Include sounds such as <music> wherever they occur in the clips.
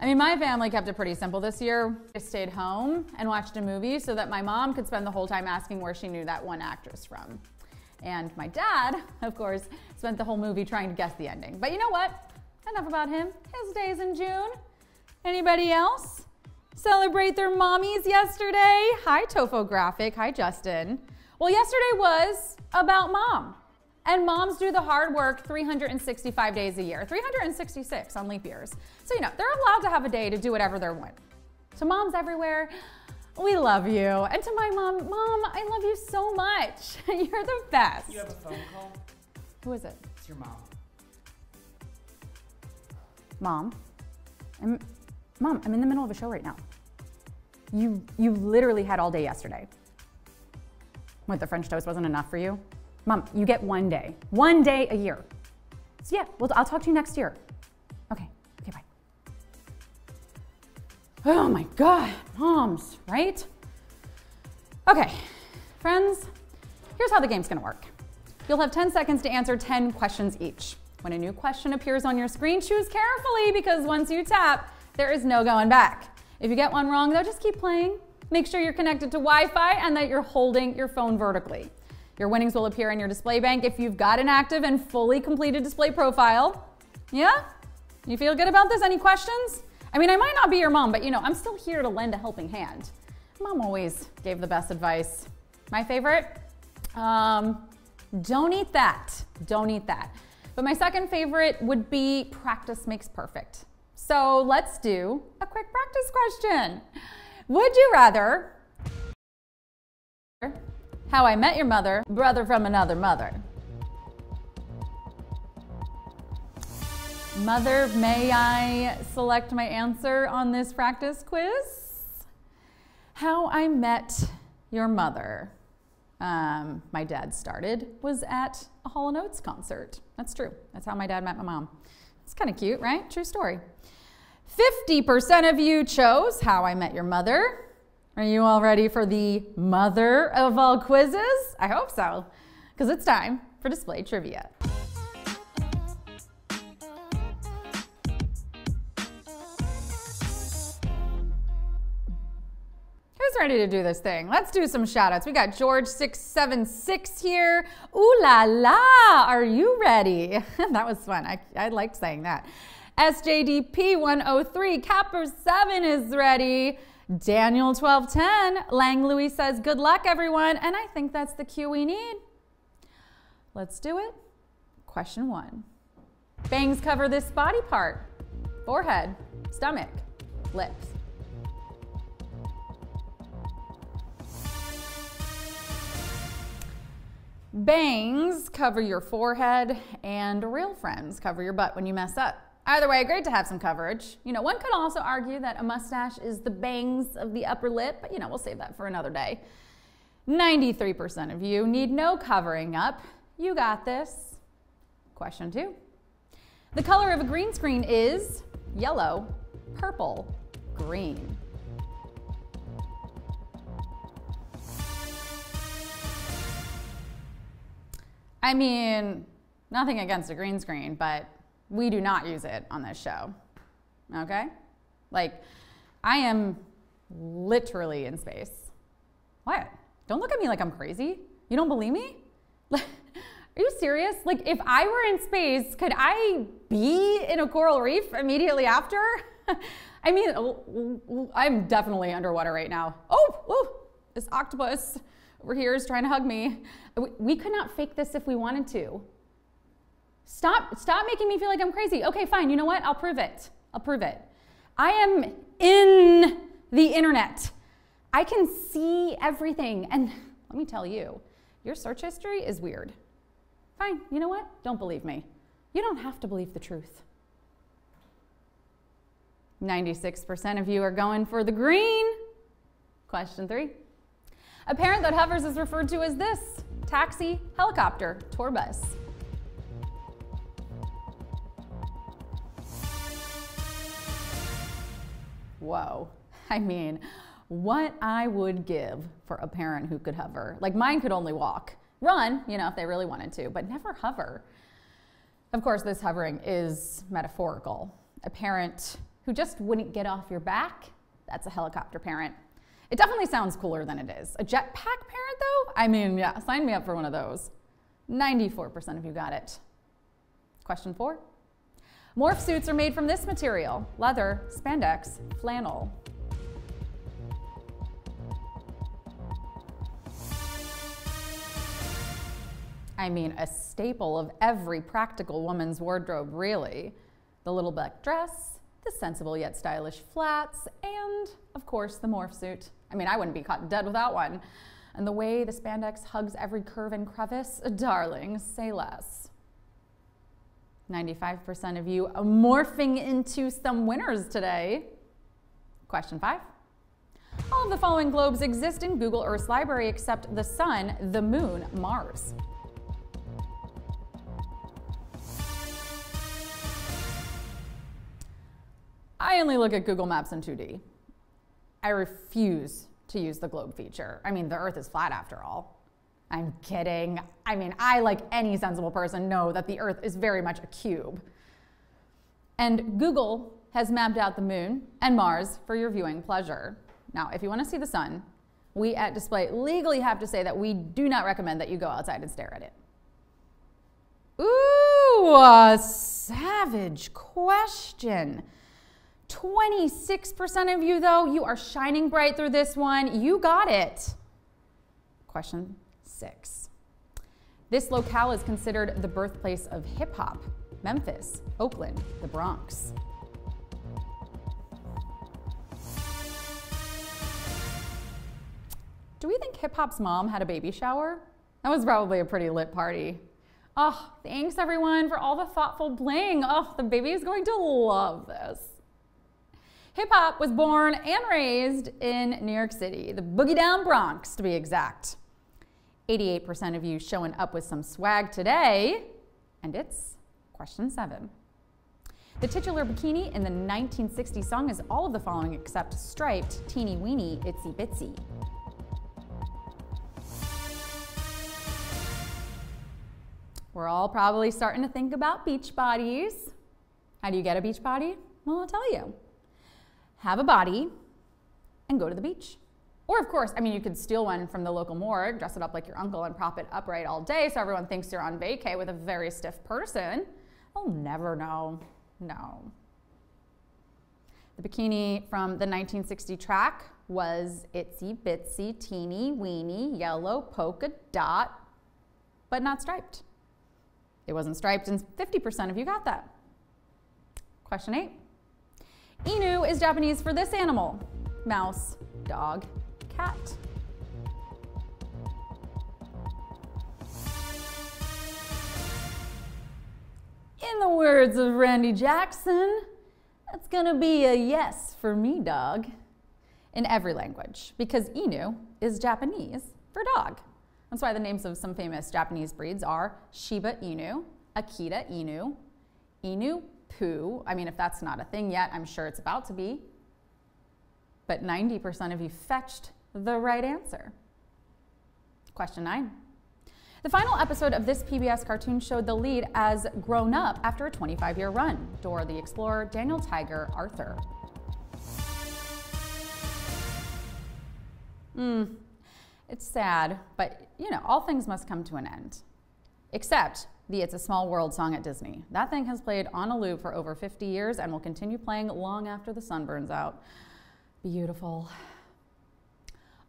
I mean, my family kept it pretty simple this year. I stayed home and watched a movie so that my mom could spend the whole time asking where she knew that one actress from. And my dad, of course, spent the whole movie trying to guess the ending. But you know what? Enough about him. His day's in June. Anybody else celebrate their mommies yesterday? Hi, Tofographic. Hi, Justin. Well, yesterday was about mom. And moms do the hard work 365 days a year, 366 on leap years. So, you know, they're allowed to have a day to do whatever they want. So, moms everywhere, we love you. And to my mom, Mom, I love you so much. <laughs> You're the best. You have a phone call? Who is it? It's your mom. Mom, I'm, Mom, I'm in the middle of a show right now. You, you literally had all day yesterday. What, the French toast wasn't enough for you? Mom, you get one day, one day a year. So yeah, well, I'll talk to you next year. Okay, okay, bye. Oh my God, moms, right? Okay, friends, here's how the game's gonna work. You'll have 10 seconds to answer 10 questions each. When a new question appears on your screen, choose carefully because once you tap, there is no going back. If you get one wrong, though, just keep playing. Make sure you're connected to Wi-Fi and that you're holding your phone vertically. Your winnings will appear in your display bank if you've got an active and fully completed display profile. Yeah? You feel good about this? Any questions? I mean, I might not be your mom, but you know, I'm still here to lend a helping hand. Mom always gave the best advice. My favorite? Um, don't eat that. Don't eat that. But my second favorite would be practice makes perfect. So let's do a quick practice question. Would you rather how I Met Your Mother, Brother from Another Mother. Mother, may I select my answer on this practice quiz? How I Met Your Mother. Um, my dad started was at a Hall & Oates concert. That's true. That's how my dad met my mom. It's kind of cute, right? True story. 50% of you chose How I Met Your Mother. Are you all ready for the mother of all quizzes? I hope so, because it's time for display trivia. Who's ready to do this thing? Let's do some shout outs. We got George676 here. Ooh la la, are you ready? <laughs> that was fun. I, I liked saying that. SJDP103, Capper 7 is ready. Daniel 1210, Lang Louis says, Good luck, everyone. And I think that's the cue we need. Let's do it. Question one Bangs cover this body part forehead, stomach, lips. Bangs cover your forehead, and real friends cover your butt when you mess up. Either way, great to have some coverage. You know, one could also argue that a mustache is the bangs of the upper lip, but you know, we'll save that for another day. 93% of you need no covering up. You got this. Question two. The color of a green screen is yellow, purple, green. I mean, nothing against a green screen, but we do not use it on this show. Okay? Like, I am literally in space. What? Don't look at me like I'm crazy. You don't believe me? <laughs> Are you serious? Like, if I were in space, could I be in a coral reef immediately after? <laughs> I mean, I'm definitely underwater right now. Oh, oh, this octopus over here is trying to hug me. We could not fake this if we wanted to. Stop, stop making me feel like I'm crazy. Okay, fine. You know what? I'll prove it. I'll prove it. I am in the internet. I can see everything. And let me tell you, your search history is weird. Fine. You know what? Don't believe me. You don't have to believe the truth. 96% of you are going for the green. Question three. A parent that hovers is referred to as this taxi, helicopter, tour bus. Whoa. <laughs> I mean, what I would give for a parent who could hover. Like mine could only walk. Run, you know, if they really wanted to, but never hover. Of course, this hovering is metaphorical. A parent who just wouldn't get off your back, that's a helicopter parent. It definitely sounds cooler than it is. A jetpack parent, though? I mean, yeah, sign me up for one of those. 94% of you got it. Question four. Morph suits are made from this material leather, spandex, flannel. I mean, a staple of every practical woman's wardrobe, really. The little black dress, the sensible yet stylish flats, and, of course, the morph suit. I mean, I wouldn't be caught dead without one. And the way the spandex hugs every curve and crevice, darling, say less. 95% of you morphing into some winners today. Question five. All of the following globes exist in Google Earth's library except the Sun, the Moon, Mars. I only look at Google Maps in 2D. I refuse to use the globe feature. I mean, the Earth is flat after all. I'm kidding. I mean, I, like any sensible person, know that the Earth is very much a cube. And Google has mapped out the moon and Mars for your viewing pleasure. Now, if you want to see the sun, we at Display legally have to say that we do not recommend that you go outside and stare at it. Ooh, a savage question. 26% of you, though, you are shining bright through this one. You got it. Question six. This locale is considered the birthplace of hip hop. Memphis, Oakland, the Bronx. Do we think hip hop's mom had a baby shower? That was probably a pretty lit party. Oh, thanks everyone for all the thoughtful bling. Oh, the baby is going to love this. Hip hop was born and raised in New York City, the Boogie Down Bronx to be exact. 88% of you showing up with some swag today, and it's question seven. The titular bikini in the 1960 song is all of the following except striped, teeny weeny, itsy bitsy. We're all probably starting to think about beach bodies. How do you get a beach body? Well, I'll tell you have a body, and go to the beach. Or, of course, I mean, you could steal one from the local morgue, dress it up like your uncle, and prop it upright all day so everyone thinks you're on vacay with a very stiff person. I'll never know. No. The bikini from the 1960 track was itsy bitsy teeny weeny yellow polka dot, but not striped. It wasn't striped, and 50% of you got that. Question eight. Inu is Japanese for this animal mouse, dog, cat. In the words of Randy Jackson, that's gonna be a yes for me, dog, in every language, because Inu is Japanese for dog. That's why the names of some famous Japanese breeds are Shiba Inu, Akita Inu, Inu Poo. I mean, if that's not a thing yet, I'm sure it's about to be. But 90% of you fetched the right answer. Question nine. The final episode of this PBS cartoon showed the lead as grown up after a 25 year run Dora the Explorer, Daniel Tiger, Arthur. Hmm, it's sad, but you know, all things must come to an end. Except the It's a Small World song at Disney. That thing has played on a loop for over 50 years and will continue playing long after the sun burns out. Beautiful.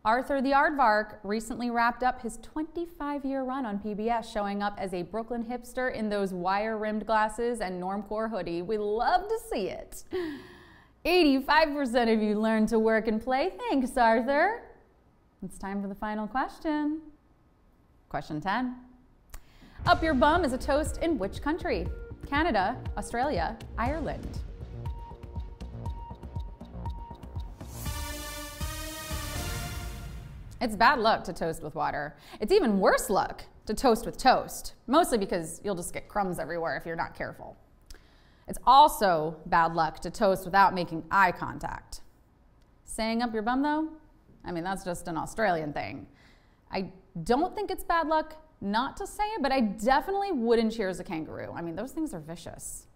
Arthur the Aardvark recently wrapped up his 25 year run on PBS, showing up as a Brooklyn hipster in those wire rimmed glasses and normcore hoodie. We love to see it. 85% of you learned to work and play. Thanks, Arthur. It's time for the final question. Question 10. Up your bum is a toast in which country? Canada, Australia, Ireland. It's bad luck to toast with water. It's even worse luck to toast with toast, mostly because you'll just get crumbs everywhere if you're not careful. It's also bad luck to toast without making eye contact. Saying up your bum, though, I mean, that's just an Australian thing. I don't think it's bad luck not to say it, but I definitely wouldn't cheers a kangaroo. I mean, those things are vicious.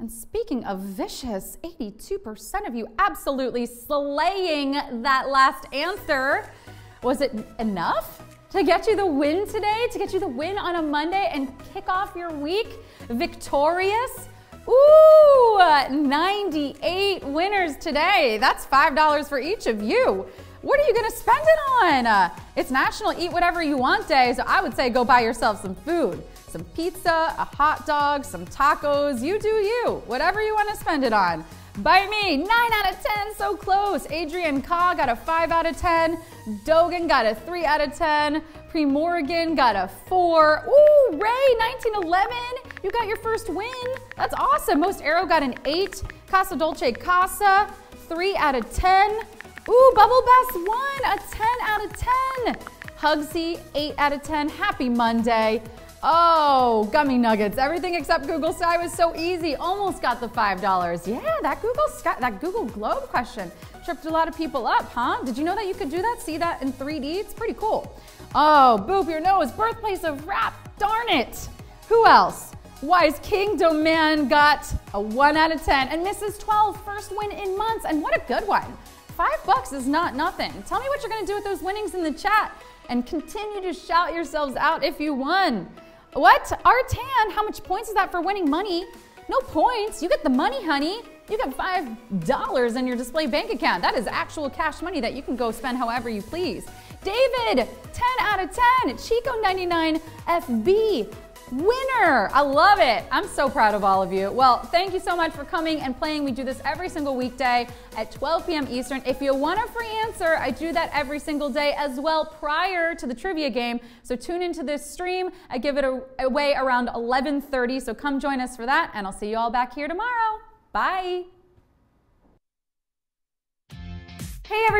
And speaking of vicious, 82% of you absolutely slaying that last answer. Was it enough to get you the win today, to get you the win on a Monday and kick off your week victorious? Ooh, 98 winners today. That's $5 for each of you. What are you going to spend it on? Uh, it's National Eat Whatever You Want Day, so I would say go buy yourself some food. Some pizza, a hot dog, some tacos. You do you. Whatever you want to spend it on. Bite me, 9 out of 10, so close. Adrian Ka got a 5 out of 10. Dogan got a 3 out of 10. Pre Morgan got a 4. Ooh, Ray, 1911, you got your first win. That's awesome. Most Arrow got an 8. Casa Dolce Casa, 3 out of 10. Ooh, Bubble Bass 1, a 10 out of 10. Hugsy, 8 out of 10. Happy Monday. Oh, gummy nuggets. Everything except Google Sky was so easy. Almost got the $5. Yeah, that Google Sky, that Google Globe question tripped a lot of people up, huh? Did you know that you could do that? See that in 3D? It's pretty cool. Oh, boop your nose. Birthplace of rap. Darn it. Who else? Wise Kingdom Man got a 1 out of 10 and Mrs. 12 first win in months. And what a good one five bucks is not nothing. Tell me what you're gonna do with those winnings in the chat and continue to shout yourselves out if you won. What? Artan, how much points is that for winning money? No points. You get the money, honey. You get $5 in your display bank account. That is actual cash money that you can go spend however you please. David, 10 out of 10. Chico 99 FB, winner. I love it. I'm so proud of all of you. Well, thank you so much for coming and playing. We do this every single weekday at 12 p.m. Eastern. If you want a free answer, I do that every single day as well prior to the trivia game. So tune into this stream. I give it away around 11:30, so come join us for that and I'll see you all back here tomorrow. Bye. Hey everybody.